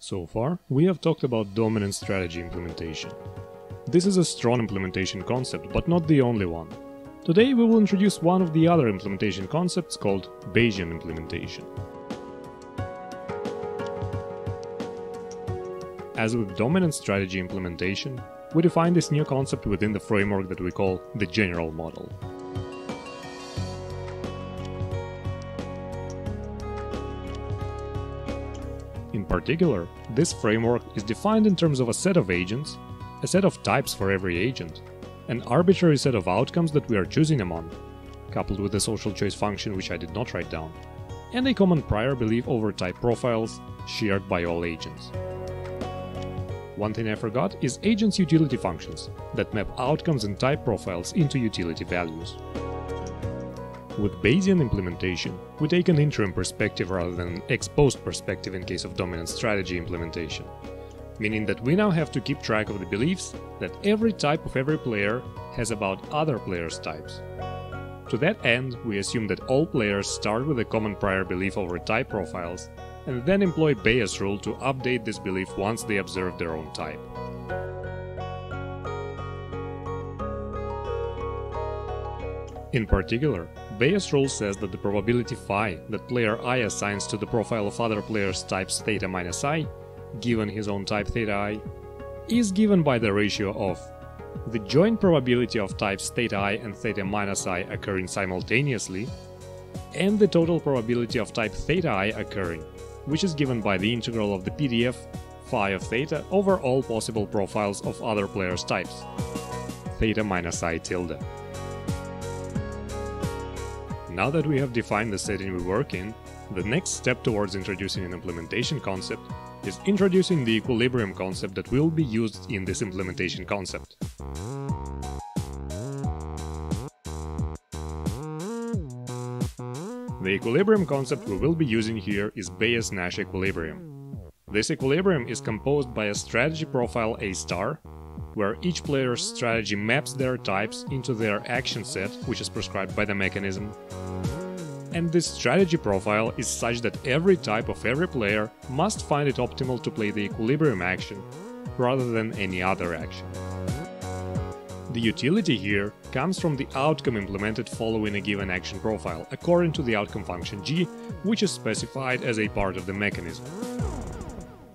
So far, we have talked about dominant strategy implementation. This is a strong implementation concept, but not the only one. Today we will introduce one of the other implementation concepts called Bayesian implementation. As with dominant strategy implementation, we define this new concept within the framework that we call the general model. In particular, this framework is defined in terms of a set of agents, a set of types for every agent, an arbitrary set of outcomes that we are choosing among, coupled with a social choice function which I did not write down, and a common prior belief over type profiles shared by all agents. One thing I forgot is agents' utility functions that map outcomes and type profiles into utility values. With Bayesian implementation, we take an interim perspective rather than an ex post perspective in case of dominant strategy implementation, meaning that we now have to keep track of the beliefs that every type of every player has about other players' types. To that end, we assume that all players start with a common prior belief over type profiles, and then employ Bayes' rule to update this belief once they observe their own type. In particular, Bayes' rule says that the probability phi that player i assigns to the profile of other players types theta minus i, given his own type theta i, is given by the ratio of the joint probability of types theta i and theta minus i occurring simultaneously, and the total probability of type theta i occurring, which is given by the integral of the PDF phi of theta over all possible profiles of other players' types, theta minus i tilde. Now that we have defined the setting we work in, the next step towards introducing an implementation concept is introducing the equilibrium concept that will be used in this implementation concept. The equilibrium concept we will be using here is Bayes-Nash equilibrium. This equilibrium is composed by a strategy profile A star, where each player's strategy maps their types into their action set, which is prescribed by the mechanism. And this strategy profile is such that every type of every player must find it optimal to play the equilibrium action, rather than any other action. The utility here comes from the outcome implemented following a given action profile, according to the outcome function g, which is specified as a part of the mechanism.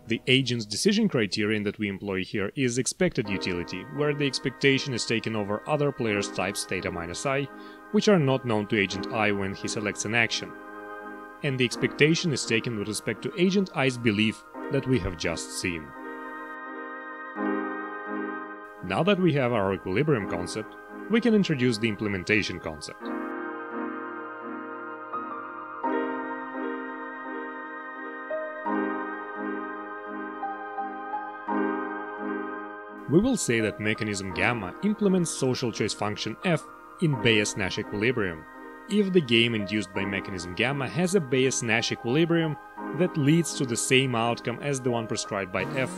The agent's decision criterion that we employ here is expected utility, where the expectation is taken over other players' types theta minus i, which are not known to agent i when he selects an action. And the expectation is taken with respect to agent i's belief that we have just seen. Now that we have our equilibrium concept, we can introduce the implementation concept. We will say that mechanism gamma implements social choice function f in Bayes-Nash equilibrium, if the game induced by mechanism gamma has a Bayes-Nash equilibrium that leads to the same outcome as the one prescribed by f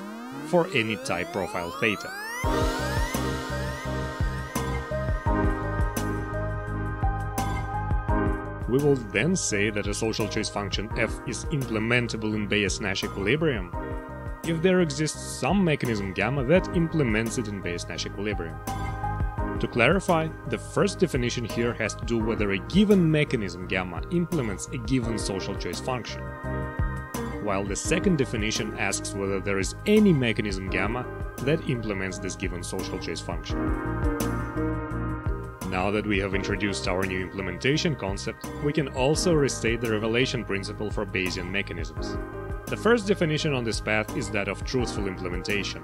for any type profile theta. We will then say that a social choice function f is implementable in Bayes-Nash equilibrium if there exists some mechanism gamma that implements it in Bayes-Nash equilibrium. To clarify, the first definition here has to do whether a given mechanism gamma implements a given social choice function, while the second definition asks whether there is any mechanism gamma that implements this given social choice function. Now that we have introduced our new implementation concept, we can also restate the revelation principle for Bayesian mechanisms. The first definition on this path is that of truthful implementation.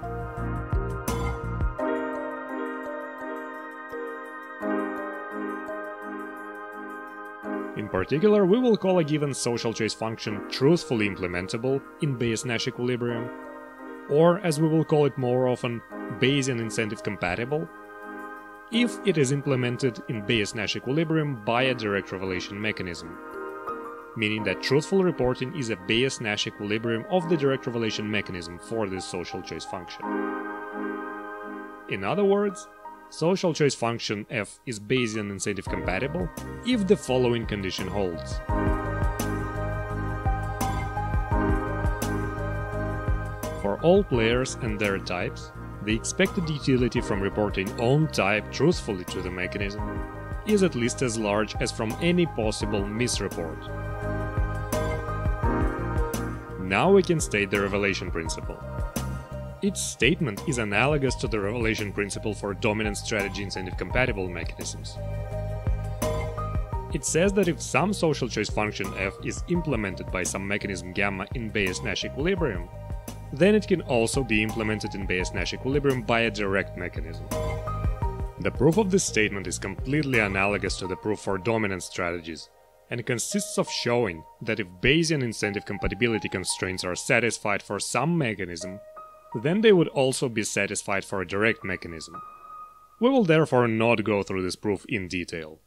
In particular, we will call a given social choice function truthfully implementable in Bayes-Nash equilibrium, or as we will call it more often, Bayesian incentive compatible, if it is implemented in Bayes-Nash equilibrium by a direct revelation mechanism, meaning that truthful reporting is a Bayes-Nash equilibrium of the direct revelation mechanism for this social choice function. In other words, social choice function f is Bayesian incentive compatible if the following condition holds. For all players and their types, the expected utility from reporting own type truthfully to the mechanism is at least as large as from any possible misreport. Now we can state the revelation principle. Its statement is analogous to the revelation principle for dominant strategy incentive compatible mechanisms. It says that if some social choice function f is implemented by some mechanism gamma in Bayes-Nash equilibrium, then it can also be implemented in Bayes-Nash equilibrium by a direct mechanism. The proof of this statement is completely analogous to the proof for dominant strategies, and consists of showing that if Bayesian incentive compatibility constraints are satisfied for some mechanism, then they would also be satisfied for a direct mechanism. We will therefore not go through this proof in detail.